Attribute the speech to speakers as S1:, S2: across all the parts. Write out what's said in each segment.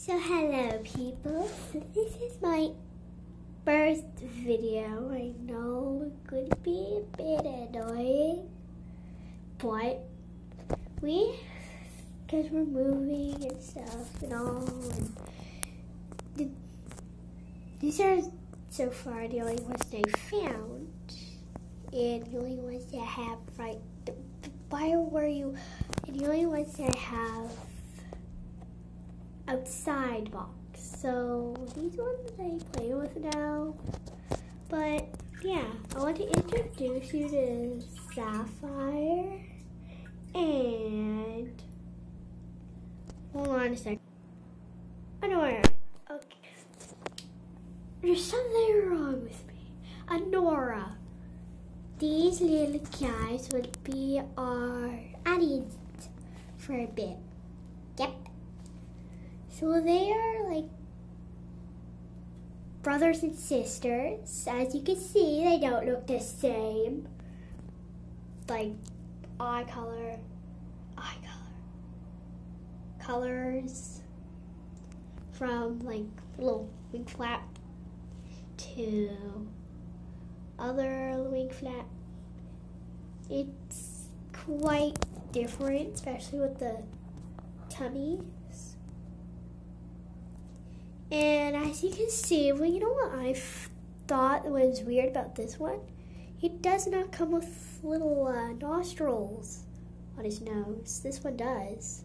S1: So hello people, this is my first video. I know it could be a bit annoying, but we, because we're moving and stuff and all, and the, these are so far the only ones I found, and the only ones that have right, bio where you, and the only ones that have outside box. So these ones I play with now. But yeah, I want to introduce you to Sapphire and hold on a sec. Anora. Okay. There's something wrong with me. Anora. These little guys would be our audience for a bit. Yep. So they are like brothers and sisters. As you can see, they don't look the same. Like eye color, eye color, colors from like little wing flap to other wing flap. It's quite different, especially with the tummy and as you can see, well, you know what I thought was weird about this one? He does not come with little uh, nostrils on his nose. This one does.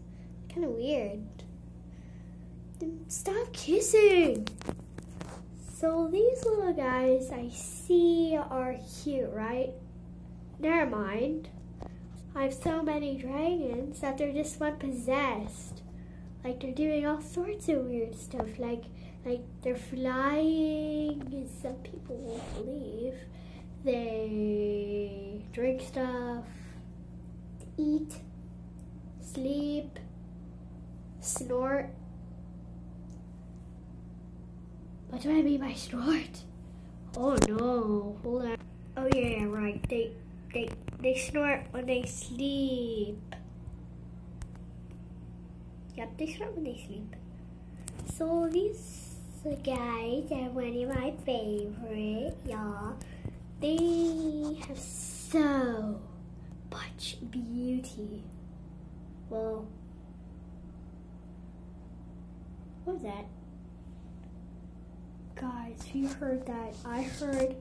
S1: Kind of weird. Stop kissing! So these little guys I see are cute, right? Never mind. I have so many dragons that they're just one possessed. Like they're doing all sorts of weird stuff. Like like they're flying some people won't believe. They drink stuff, eat, sleep, snort. What do I mean by snort? Oh no, hold on. Oh yeah, right. They they they snort when they sleep. Yep, they snort when they sleep. So these guys are one of my favorite, y'all. They have so much beauty. Well, what was that? Guys, you heard that? I heard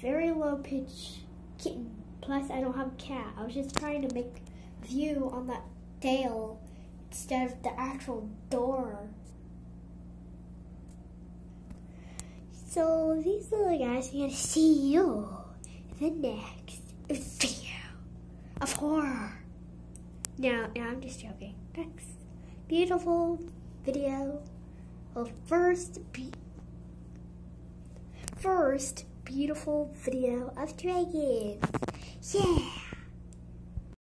S1: very low pitch kitten. Plus, I don't have a cat. I was just trying to make view on that tail instead of the actual door. So these little guys are gonna see you in the next video of horror. No, no, I'm just joking. Next beautiful video of first be first beautiful video of dragons. Yeah.